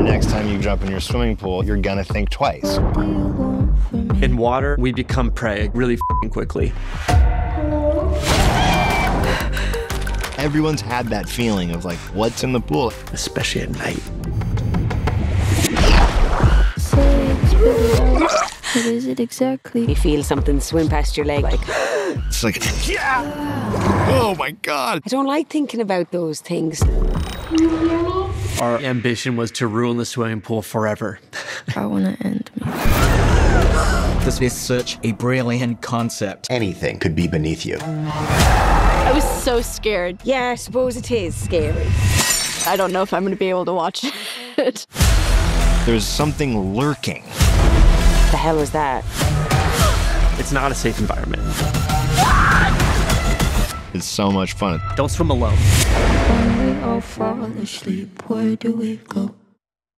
The next time you jump in your swimming pool, you're gonna think twice. In water, we become prey really f***ing quickly. Everyone's had that feeling of like, what's in the pool? Especially at night. What is it exactly? You feel something swim past your leg. Like, It's like, yeah! Oh my God! I don't like thinking about those things. Our ambition was to ruin the swimming pool forever. I want to end me. This is such a brilliant concept. Anything could be beneath you. I was so scared. Yeah, I suppose it is scary. I don't know if I'm going to be able to watch it. There's something lurking. The hell was that? It's not a safe environment. It's so much fun. Don't swim alone. All fall asleep, where do we go?